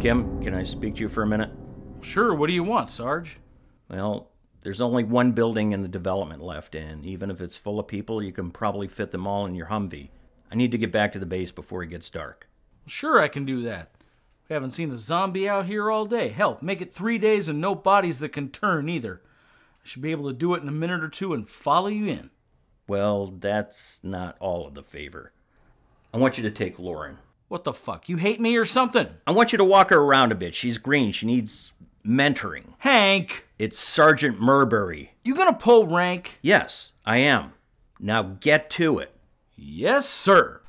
Kim, can I speak to you for a minute? Sure, what do you want, Sarge? Well, there's only one building in the development left, and even if it's full of people, you can probably fit them all in your Humvee. I need to get back to the base before it gets dark. Sure, I can do that. We haven't seen a zombie out here all day. Hell, make it three days and no bodies that can turn either. I should be able to do it in a minute or two and follow you in. Well, that's not all of the favor. I want you to take Lauren. What the fuck? You hate me or something? I want you to walk her around a bit. She's green. She needs mentoring. Hank! It's Sergeant Murberry. You gonna pull rank? Yes, I am. Now get to it. Yes, sir.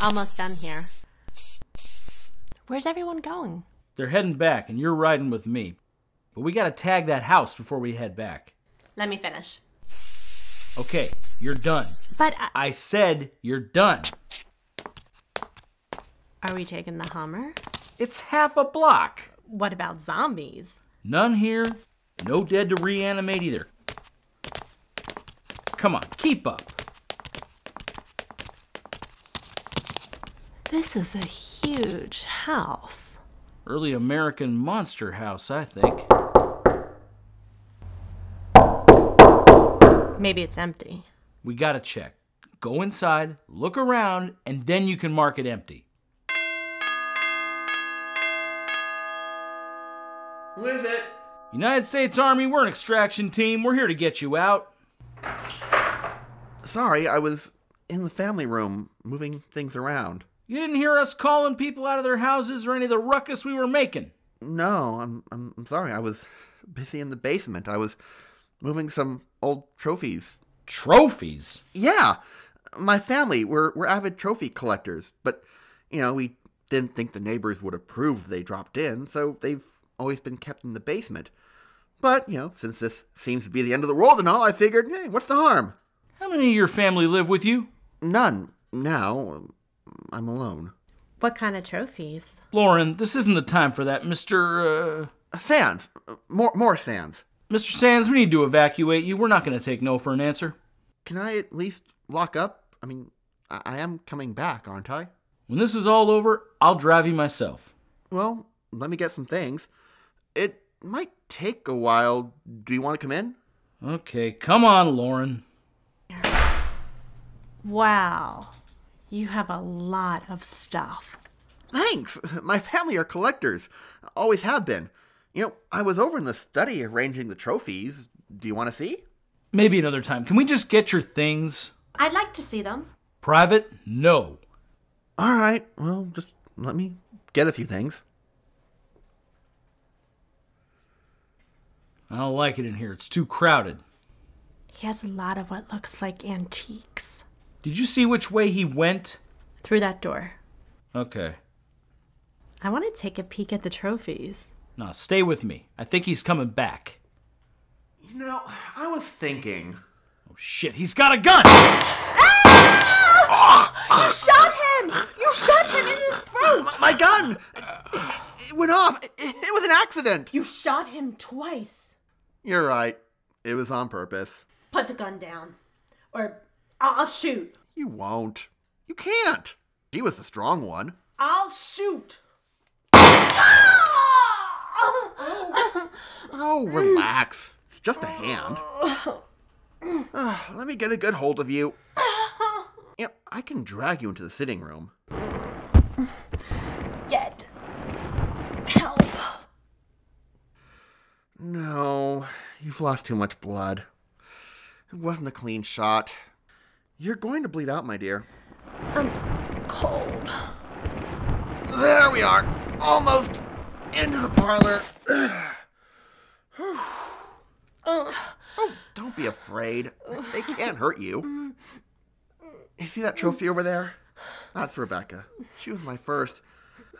Almost done here. Where's everyone going? They're heading back, and you're riding with me. But we gotta tag that house before we head back. Let me finish. Okay, you're done. But I- I said you're done. are we taking the Hummer? It's half a block. What about zombies? None here, no dead to reanimate either. Come on, keep up. This is a huge house. Early American monster house, I think. Maybe it's empty. We gotta check. Go inside, look around, and then you can mark it empty. Who is it? United States Army, we're an extraction team. We're here to get you out. Sorry, I was in the family room moving things around. You didn't hear us calling people out of their houses or any of the ruckus we were making. No, I'm, I'm I'm sorry. I was busy in the basement. I was moving some old trophies. Trophies? Yeah, my family we're we're avid trophy collectors, but you know we didn't think the neighbors would approve if they dropped in, so they've always been kept in the basement. But you know, since this seems to be the end of the world and all, I figured, hey, what's the harm? How many of your family live with you? None. Now, I'm alone. What kind of trophies? Lauren, this isn't the time for that, Mr. Uh, Sands, more more sands. Mr. Sands, we need to evacuate you. We're not going to take no for an answer. Can I at least lock up? I mean, I, I am coming back, aren't I? When this is all over, I'll drive you myself. Well, let me get some things. It might take a while. Do you want to come in? Okay, come on, Lauren. Wow. You have a lot of stuff. Thanks. My family are collectors. Always have been. You know, I was over in the study arranging the trophies. Do you want to see? Maybe another time. Can we just get your things? I'd like to see them. Private? No. All right. Well, just let me get a few things. I don't like it in here. It's too crowded. He has a lot of what looks like antiques. Did you see which way he went? Through that door. Okay. I want to take a peek at the trophies. No, stay with me. I think he's coming back. You know, I was thinking. Oh shit, he's got a gun! Ah! You shot him! You shot him in his throat! My, my gun! It, it went off. It, it was an accident. You shot him twice. You're right. It was on purpose. Put the gun down. Or I'll shoot. You won't. You can't. He was the strong one. I'll shoot. Oh, relax. It's just a hand. Uh, let me get a good hold of you. You know, I can drag you into the sitting room. Dead. Help. No, you've lost too much blood. It wasn't a clean shot. You're going to bleed out, my dear. I'm cold. There we are. Almost into the parlor. oh, don't be afraid. They can't hurt you. You see that trophy over there? That's Rebecca. She was my first.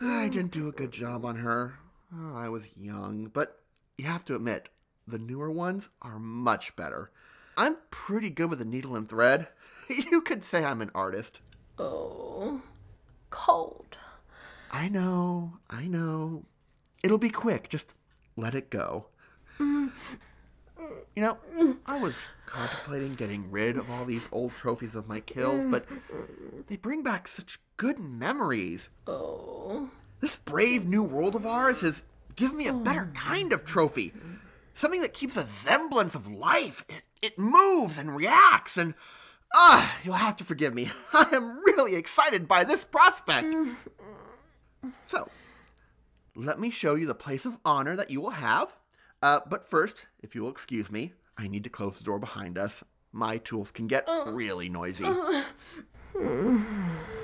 I didn't do a good job on her. Oh, I was young, but you have to admit, the newer ones are much better. I'm pretty good with a needle and thread. You could say I'm an artist. Oh, cold. I know, I know. It'll be quick. Just let it go. You You know, I was contemplating getting rid of all these old trophies of my kills, but they bring back such good memories. Oh. This brave new world of ours has given me a better kind of trophy. Something that keeps a semblance of life. It, it moves and reacts, and ah, you'll have to forgive me. I am really excited by this prospect. So, let me show you the place of honor that you will have. Uh, but first, if you will excuse me, I need to close the door behind us. My tools can get really noisy.